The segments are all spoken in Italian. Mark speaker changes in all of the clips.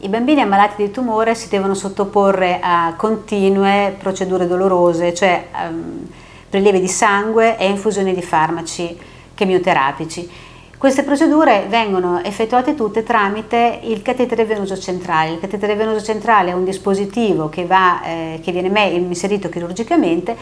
Speaker 1: I bambini ammalati di tumore si devono sottoporre a continue procedure dolorose, cioè um, prelievi di sangue e infusioni di farmaci chemioterapici. Queste procedure vengono effettuate tutte tramite il catetere venoso centrale. Il catetere venoso centrale è un dispositivo che, va, eh, che viene inserito chirurgicamente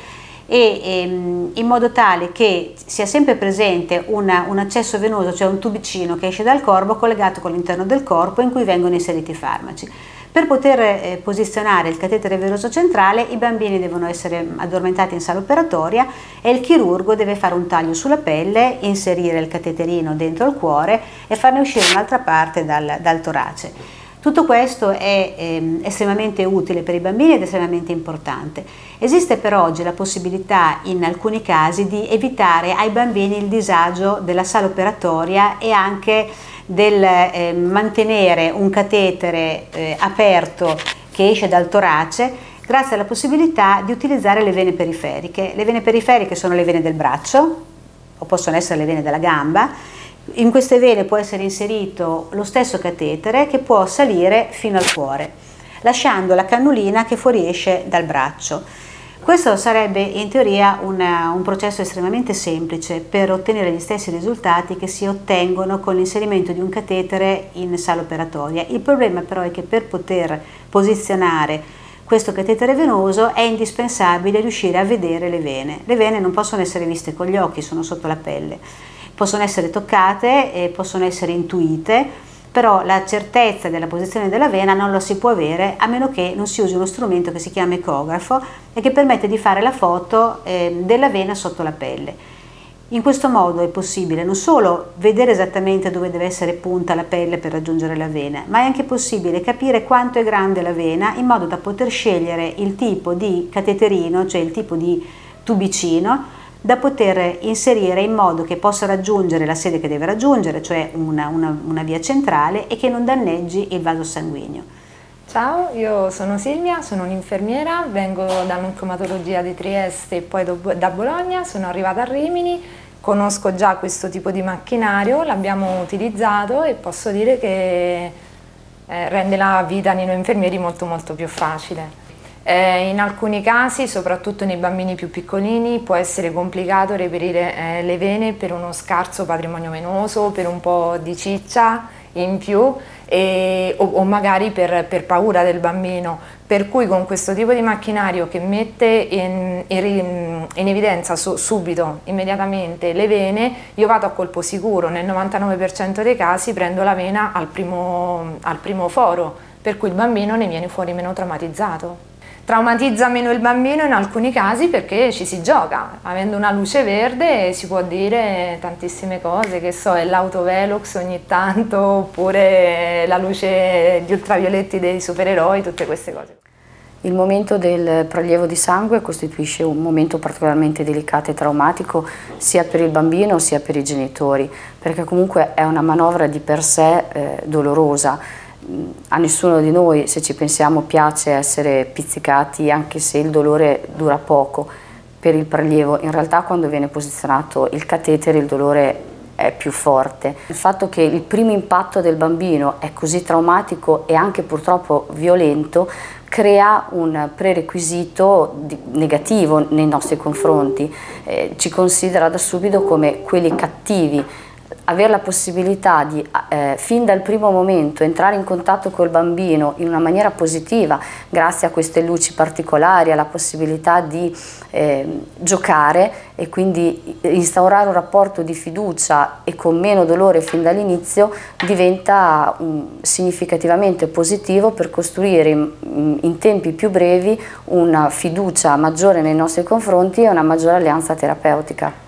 Speaker 1: e ehm, in modo tale che sia sempre presente una, un accesso venoso, cioè un tubicino che esce dal corpo collegato con l'interno del corpo in cui vengono inseriti i farmaci. Per poter eh, posizionare il catetere venoso centrale i bambini devono essere addormentati in sala operatoria e il chirurgo deve fare un taglio sulla pelle, inserire il cateterino dentro il cuore e farne uscire un'altra parte dal, dal torace. Tutto questo è ehm, estremamente utile per i bambini ed estremamente importante. Esiste per oggi la possibilità in alcuni casi di evitare ai bambini il disagio della sala operatoria e anche del eh, mantenere un catetere eh, aperto che esce dal torace grazie alla possibilità di utilizzare le vene periferiche. Le vene periferiche sono le vene del braccio o possono essere le vene della gamba in queste vene può essere inserito lo stesso catetere che può salire fino al cuore, lasciando la cannulina che fuoriesce dal braccio. Questo sarebbe in teoria una, un processo estremamente semplice per ottenere gli stessi risultati che si ottengono con l'inserimento di un catetere in sala operatoria. Il problema però è che per poter posizionare questo catetere venoso è indispensabile riuscire a vedere le vene. Le vene non possono essere viste con gli occhi, sono sotto la pelle possono essere toccate e possono essere intuite, però la certezza della posizione della vena non la si può avere a meno che non si usi uno strumento che si chiama ecografo e che permette di fare la foto eh, della vena sotto la pelle. In questo modo è possibile non solo vedere esattamente dove deve essere punta la pelle per raggiungere la vena, ma è anche possibile capire quanto è grande la vena in modo da poter scegliere il tipo di cateterino, cioè il tipo di tubicino, da poter inserire in modo che possa raggiungere la sede che deve raggiungere, cioè una, una, una via centrale e che non danneggi il vaso sanguigno.
Speaker 2: Ciao, io sono Silvia, sono un'infermiera, vengo dall'oncomatologia di Trieste e poi da Bologna, sono arrivata a Rimini, conosco già questo tipo di macchinario, l'abbiamo utilizzato e posso dire che eh, rende la vita nei noi infermieri molto molto più facile. Eh, in alcuni casi, soprattutto nei bambini più piccolini, può essere complicato reperire eh, le vene per uno scarso patrimonio venoso, per un po' di ciccia in più e, o, o, magari per, per, paura del bambino. Per cui con questo tipo di macchinario che mette in, in, in evidenza su, subito, immediatamente le vene, io vado a colpo sicuro, nel 99% dei casi prendo la vena al primo, al primo foro, per cui il bambino ne viene fuori meno traumatizzato. Traumatizza meno il bambino in alcuni casi perché ci si gioca, avendo una luce verde si può dire tantissime cose, che so, è l'autovelox ogni tanto, oppure la luce di ultravioletti dei supereroi, tutte queste cose.
Speaker 3: Il momento del prelievo di sangue costituisce un momento particolarmente delicato e traumatico sia per il bambino sia per i genitori, perché comunque è una manovra di per sé eh, dolorosa a nessuno di noi, se ci pensiamo, piace essere pizzicati anche se il dolore dura poco per il prelievo. In realtà quando viene posizionato il catetere il dolore è più forte. Il fatto che il primo impatto del bambino è così traumatico e anche purtroppo violento crea un prerequisito negativo nei nostri confronti, eh, ci considera da subito come quelli cattivi avere la possibilità di eh, fin dal primo momento entrare in contatto col bambino in una maniera positiva grazie a queste luci particolari, alla possibilità di eh, giocare e quindi instaurare un rapporto di fiducia e con meno dolore fin dall'inizio diventa um, significativamente positivo per costruire in, in tempi più brevi una fiducia maggiore nei nostri confronti e una maggiore alleanza terapeutica.